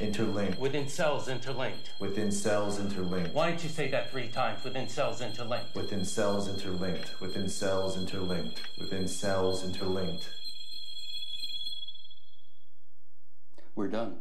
Interlinked. Within cells interlinked. Within cells interlinked. Why don't you say that three times? Within cells interlinked. Within cells interlinked. Within cells interlinked. Within cells interlinked. We're done.